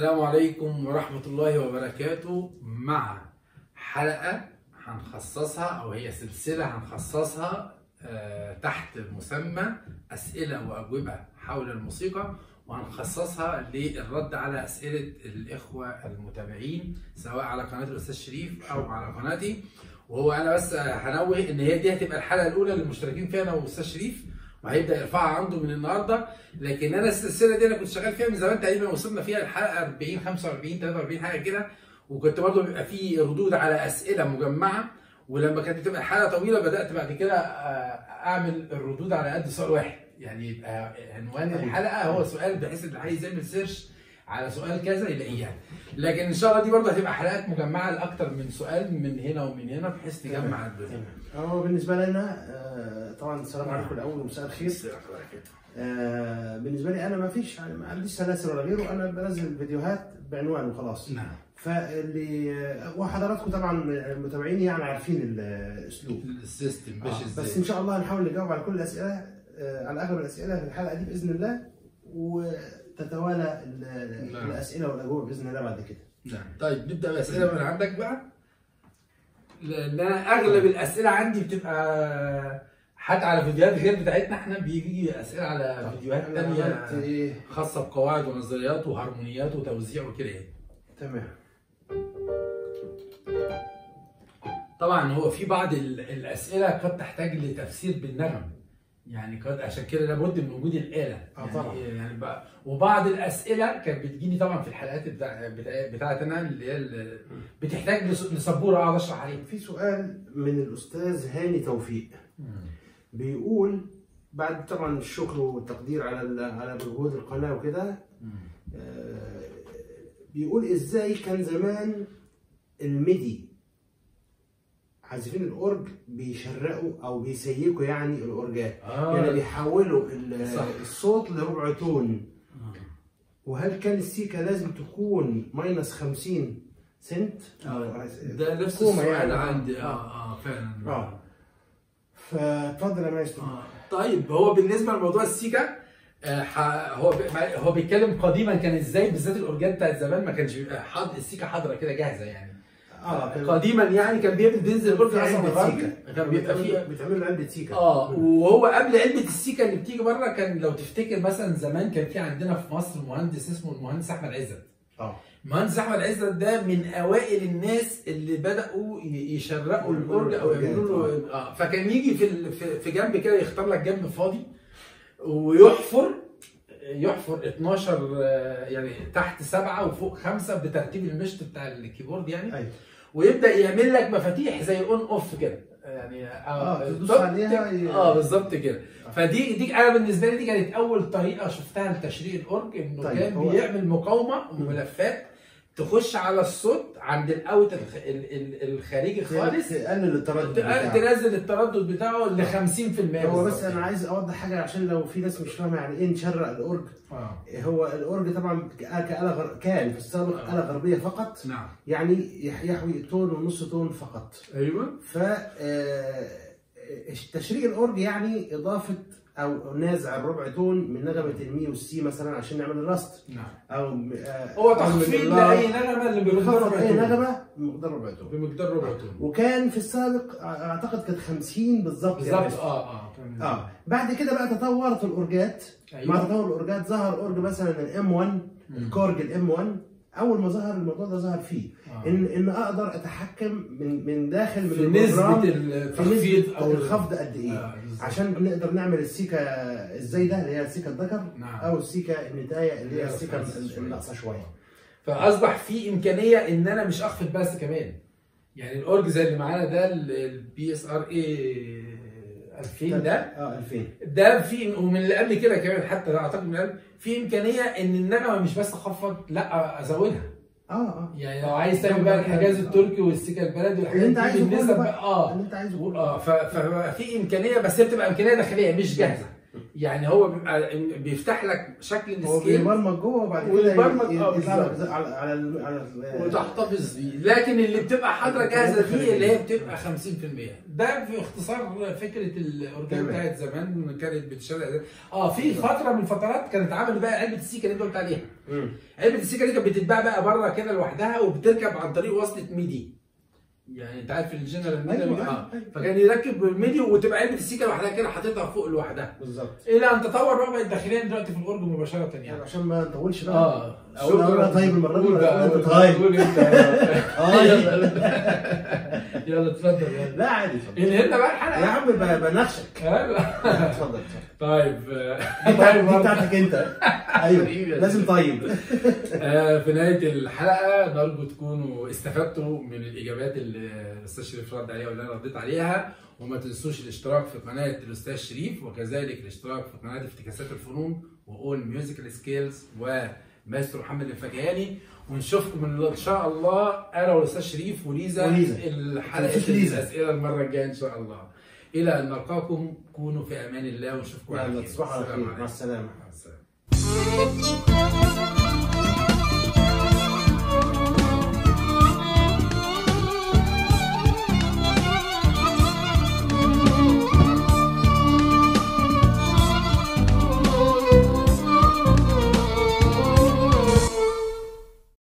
السلام عليكم ورحمة الله وبركاته مع حلقة هنخصصها أو هي سلسلة هنخصصها آه، تحت مسمى أسئلة وأجوبة حول الموسيقى وهنخصصها للرد على أسئلة الإخوة المتابعين سواء على قناة الأستاذ شريف أو على قناتي. وهو أنا بس هنوه إن هي دي هتبقى الحلقة الأولى اللي مشتركين فيها أنا والأستاذ شريف. وهيبدا يرفعها عنده من النهارده. لكن أنا السلسلة دي أنا كنت شغال فيها من زمان تقريبا وصلنا فيها الحلقة 40 45 43 حاجة كده. وكنت برضه بيبقى في ردود على أسئلة مجمعة. ولما كانت بتبقى الحلقة طويلة بدأت بعد كده آه، أعمل الردود على قد سؤال واحد. يعني يبقى عنوان الحلقة هو سؤال بحيث اللي عايز يعمل سيرش على سؤال كذا يلاقيه لكن إن شاء الله دي برضه هتبقى حلقات مجمعة لأكتر من سؤال من هنا ومن هنا بحيث تجمع الدنيا. هو بالنسبة لنا آه، طبعا السلام عليكم الأول ومساء الخير. آه، بالنسبة لي أنا ما فيش يعني ما عنديش سلاسل ولا غيره أنا بنزل فيديوهات بعنوان وخلاص. نعم. فاللي آه، وحضراتكم طبعا المتابعين يعني عارفين الأسلوب. السيستم آه، ماشي بس إزاي؟ إن شاء الله هنحاول نجاوب على كل الأسئلة آه، على أغلب الأسئلة في الحلقة دي بإذن الله. وتتوالى ال- نعم. الأسئلة والأجوبة بإذن الله بعد كده. نعم. طيب نبدأ بأسئلة من عندك بقى؟ لأن أنا أغلب الأسئلة عندي بتبقى حتى على فيديوهات غير بتاعتنا. إحنا بيجي أسئلة على فيديوهات إيه خاصة بقواعد ونظريات وهارمونيات وتوزيع وكده يعني. تمام. طبعا هو في بعض ال- الأسئلة قد تحتاج لتفسير بالنغم. يعني قد عشان كده لابد من وجود الآلة. آه يعني طبعا. يعني بقى وبعض الأسئلة كانت بتجيني طبعا في الحلقات بتاع بتاع- بتاعتنا اللي هي بتحتاج لس- لسبوره اقعد اشرح عليها. في سؤال من الأستاذ هاني توفيق. بيقول بعد طبعا الشكر والتقدير على على مجهود القناة وكده آه، بيقول إزاي كان زمان الميدي عازفين الأورج بيشرقوا أو بيسيكوا يعني الأورجات. يعني بيحولوا. الصوت لربع تون. وهل كان السيكا لازم تكون minus 50 سنت؟ آه. ده نفس السؤال يعني. عندي. آه آه فعلا. آه. فاتفضل يا مايسترو. آه. طيب هو بالنسبة لموضوع السيكا آه هو هو بيتكلم قديما كان إزاي؟ بالذات الاورجان بتاعت زمان ما كانش حاضر السيكا حاضره كده جاهزة يعني. قديما يعني كان بيعمل بينزل برضه غربي سيكا كان بيبقى فيه بيتعمل له علبة سيكا آه وهو قبل علبة السيكا اللي بتيجي بره كان لو تفتكر مثلا زمان كان في عندنا في مصر مهندس اسمه المهندس أحمد عزت. آه. المهندس أحمد عزت ده من أوائل الناس اللي بدأوا يشرقوا الاورج أو يعملوا له آه فكان يجي في في جنب كده يختار لك جنب فاضي ويحفر يحفر 12 آه، يعني تحت سبعة وفوق خمسة بترتيب المشط بتاع الكيبورد يعني. أيوه. ويبدأ يعمل لك مفاتيح زي on off كده. يعني آه، تدوس توك- عليها آه بالظبط كده. فدي دي أنا بالنسبة لي دي كانت أول طريقة شفتها لتشريق الأورج إنه طيب، كان بيعمل مقاومة وملفات تخش على الصوت عند ال out الخ... ال... ال... الخارجي خالص. تقلل التردد بتاعه. تنزل التردد بتاعه ل 50% هو بس. أنا عايز أوضح حاجة عشان لو في ناس مش فاهمة يعني إيه نشرق الأورج. آه. هو الأورج طبعا كآلة غر... كان في السابق آه. آلة غربية فقط. نعم. يعني يح- يحوي تون ونص تون فقط. أيوه. ف آه، تشريق الأورج يعني إضافة أو نازع الربع تون من نغمة المي والسي مثلا عشان نعمل الراست نعم. أو آه، هو تخفيض لأي نغمة اللي بمقدار ربع أي تون. نغمة بمقدار ربع تون. بمقدار ربع تون. وكان في السابق أعتقد كانت 50 بالظبط يعني. بالظبط آه آه تمام. آه بعد كده بقى تطورت الأورجات. مع أيوه تطور الأورجات ظهر أورج مثلا ال M 1 ال Korg ال M 1 أول ما ظهر الموضوع ده ظهر فيه آه. ان إن أقدر أتحكم من من داخل من في ال program في التخفيض نسبه أو الخفض قد إيه آه،. عشان نقدر نعمل السيكا إزاي ده اللي هي السيكا الذكر نعم. أو السيكا النتاية اللي هي السيكا. الناقصة شوية فأصبح في إمكانية إن أنا مش أخفض بس كمان يعني الأورج زي اللي معانا ده ال PSR A 2000 ده؟ آه 2000 ده في ومن اللي قبل كده كمان حتى أعتقد من قبل في إمكانية إن النغمة مش بس أخفض لأ أزودها. آه آه. يعني لو عايز تعمل بقى الحجاز التركي والسيكا البلدي اللي أنت والحاجات عايزه بقى آه. اللي أنت عايزه آه ففي إمكانية بس هي بتبقى إمكانية داخلية مش جاهزة. يعني هو بيبقى بيفتح لك شكل هو ال scale. بيبرمج جوه وبعد كده ويبرمج، ي- آه،. على على ال- على وتحتفظ بيه. لكن اللي بتبقى حاضرة جاهزة دي اللي هي بتبقى 50% ده في اختصار فكرة الأورجان. بتاعت زمان كانت بتشتغل آه في فترة من الفترات كانت عملوا بقى علبة السيكة اللي أنت قلت عليها. علبة السيكة دي كانت بتتباع بقى بره كده لوحدها وبتركب عن طريق وصله MIDI. يعني انت عارف الجنرال أيوة، آه أيوة. فكان يركب ال MIDI وتبقى علبه السيكه لوحدها كده حاططها فوق لوحدها بالظبط إلى أن تطور بقى بقت داخليا دلوقتي في الأورج مباشرة يعني عشان ما نطولش بقى آه أقول طيب المرة دي قول طيب؟ أنت آه. يلا اتفضل يلا لا عادي اتفضل انهينا بقى يا الحلقة عم ب- بنخشك. اتفضل اتفضل طيب دي دي بتاعتك أنت. أيوه يا لازم طيب. آه، في نهاية الحلقة نرجو تكونوا استفدتوا من الإجابات اللي الأستاذ شريف رد عليها واللي أنا رديت عليها وما تنسوش الاشتراك في قناة الأستاذ شريف وكذلك الاشتراك في قناة افتكاسات الفنون و all musical scales وماسترو محمد الفكهاني ونشوفكم إن شاء الله أنا والأستاذ شريف وليزا. الحلقة. الأسئلة المرة الجاية إن شاء الله إلى أن نلقاكم كونوا في أمان الله ونشوفكم على خير تصبحوا على خير مع. السلامة مع السلامة